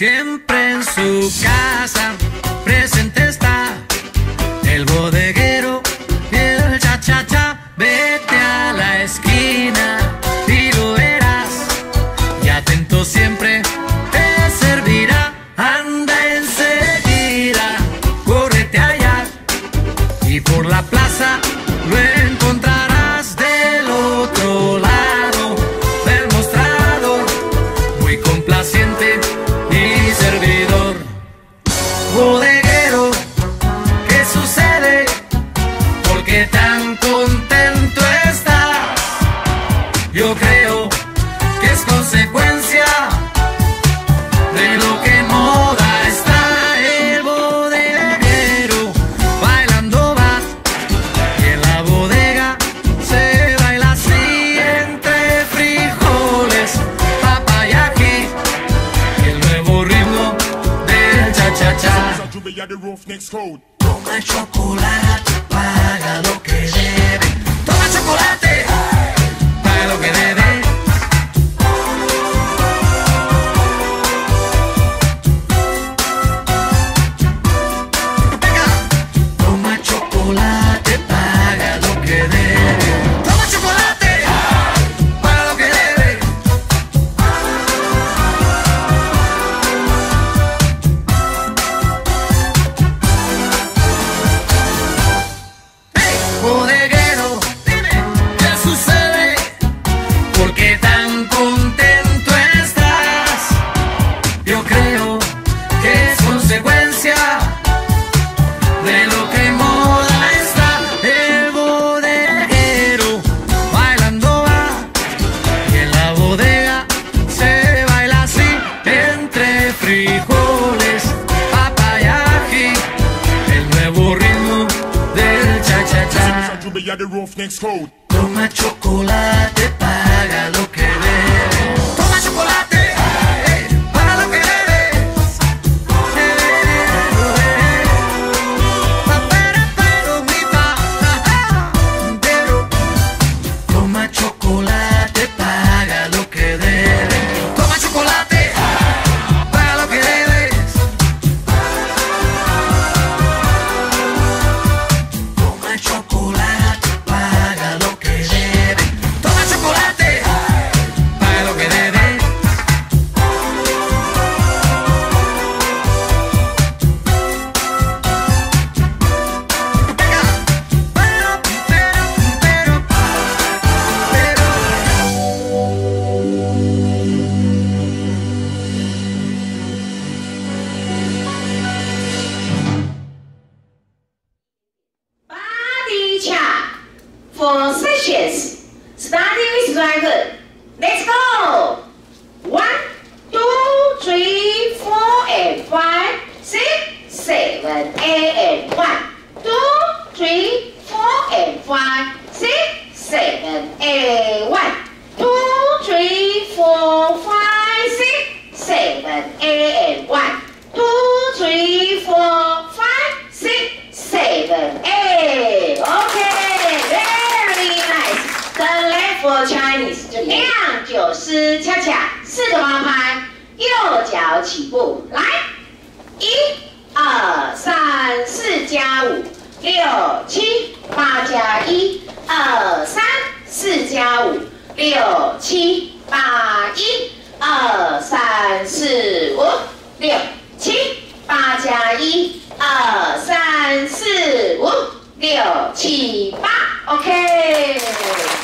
Siempre en su casa presente está el bodeguero Bodeguero, ¿qué sucede? ¿Por qué tan contento estás? Yo creo Julia the Roughnecks Code. Toma chocolate, paga lo que the Roughnecks Code. Toma chocolate, paga lo que debe. Let's go. One, two, three, four, and five, six, seven, eight, and one, two, three, four, and five, six, seven, eight, one, two, three, four, five, six, seven, eight, and one, two, three, four, five, six, seven, eight. Okay, very nice. The left for Chinese，亮九师恰恰四个八拍，右脚起步，来，一、二、三、四加五，六、七、八加一，二、三、四加五，六、七、八一，二、三、四、五，六、七、八加一，二、三、四、五，六、七、八，OK。